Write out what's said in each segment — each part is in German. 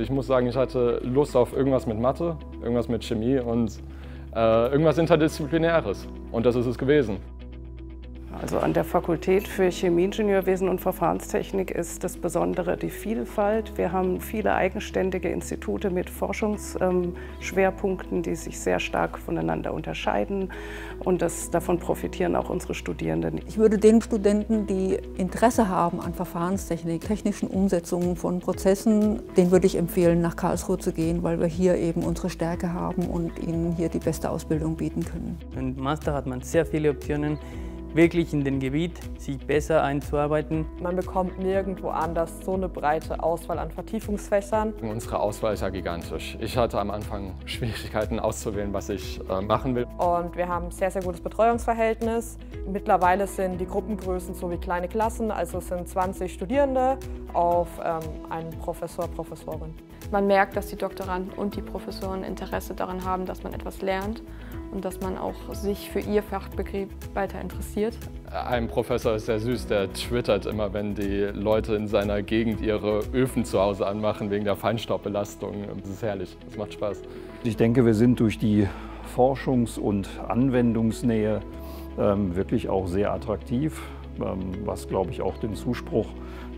Ich muss sagen, ich hatte Lust auf irgendwas mit Mathe, irgendwas mit Chemie und äh, irgendwas Interdisziplinäres. Und das ist es gewesen. Also an der Fakultät für Chemieingenieurwesen und Verfahrenstechnik ist das Besondere die Vielfalt. Wir haben viele eigenständige Institute mit Forschungsschwerpunkten, die sich sehr stark voneinander unterscheiden. Und das, davon profitieren auch unsere Studierenden. Ich würde den Studenten, die Interesse haben an Verfahrenstechnik, technischen Umsetzungen von Prozessen, denen würde ich empfehlen, nach Karlsruhe zu gehen, weil wir hier eben unsere Stärke haben und ihnen hier die beste Ausbildung bieten können. Im Master hat man sehr viele Optionen wirklich in dem Gebiet sich besser einzuarbeiten. Man bekommt nirgendwo anders so eine breite Auswahl an Vertiefungsfächern. Unsere Auswahl ist ja gigantisch. Ich hatte am Anfang Schwierigkeiten auszuwählen, was ich äh, machen will. Und wir haben ein sehr, sehr gutes Betreuungsverhältnis. Mittlerweile sind die Gruppengrößen so wie kleine Klassen, also es sind 20 Studierende auf ähm, einen Professor, Professorin. Man merkt, dass die Doktoranden und die Professoren Interesse daran haben, dass man etwas lernt und dass man auch sich für ihr Fachbegriff weiter interessiert. Ein Professor ist sehr süß, der twittert immer, wenn die Leute in seiner Gegend ihre Öfen zu Hause anmachen wegen der Feinstaubbelastung. Das ist herrlich, das macht Spaß. Ich denke, wir sind durch die Forschungs- und Anwendungsnähe ähm, wirklich auch sehr attraktiv, ähm, was, glaube ich, auch den Zuspruch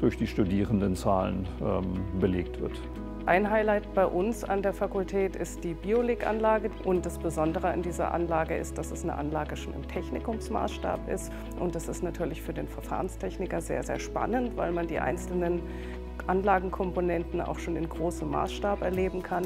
durch die Studierendenzahlen ähm, belegt wird. Ein Highlight bei uns an der Fakultät ist die Biolik-Anlage. Und das Besondere an dieser Anlage ist, dass es eine Anlage schon im Technikumsmaßstab ist. Und das ist natürlich für den Verfahrenstechniker sehr, sehr spannend, weil man die einzelnen Anlagenkomponenten auch schon in großem Maßstab erleben kann.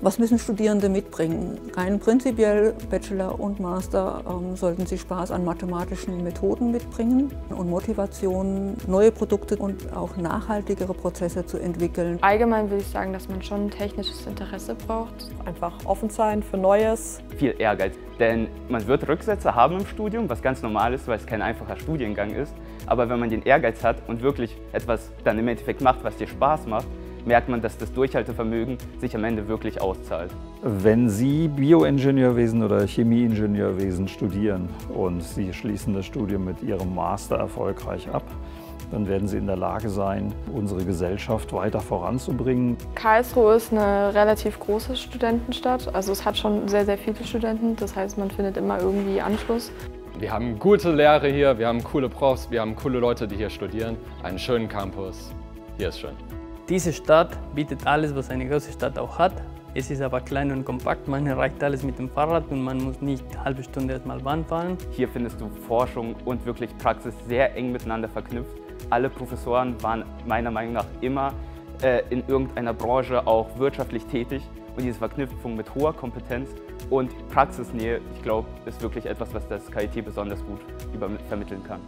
Was müssen Studierende mitbringen? Rein prinzipiell Bachelor und Master ähm, sollten sie Spaß an mathematischen Methoden mitbringen und Motivation, neue Produkte und auch nachhaltigere Prozesse zu entwickeln. Allgemein würde ich sagen, dass man schon ein technisches Interesse braucht. Einfach offen sein für Neues. Viel Ehrgeiz, denn man wird Rücksätze haben im Studium, was ganz normal ist, weil es kein einfacher Studiengang ist. Aber wenn man den Ehrgeiz hat und wirklich etwas dann im Endeffekt macht, was dir Spaß macht, merkt man, dass das Durchhaltevermögen sich am Ende wirklich auszahlt. Wenn Sie Bioingenieurwesen oder Chemieingenieurwesen studieren und Sie schließen das Studium mit Ihrem Master erfolgreich ab, dann werden Sie in der Lage sein, unsere Gesellschaft weiter voranzubringen. Karlsruhe ist eine relativ große Studentenstadt, also es hat schon sehr, sehr viele Studenten, das heißt, man findet immer irgendwie Anschluss. Wir haben gute Lehre hier, wir haben coole Profs, wir haben coole Leute, die hier studieren, einen schönen Campus. Hier ist schön. Diese Stadt bietet alles, was eine große Stadt auch hat. Es ist aber klein und kompakt, man erreicht alles mit dem Fahrrad und man muss nicht eine halbe Stunde erstmal Bahn fahren. Hier findest du Forschung und wirklich Praxis sehr eng miteinander verknüpft. Alle Professoren waren meiner Meinung nach immer äh, in irgendeiner Branche auch wirtschaftlich tätig und diese Verknüpfung mit hoher Kompetenz und Praxisnähe, ich glaube, ist wirklich etwas, was das KIT besonders gut vermitteln kann.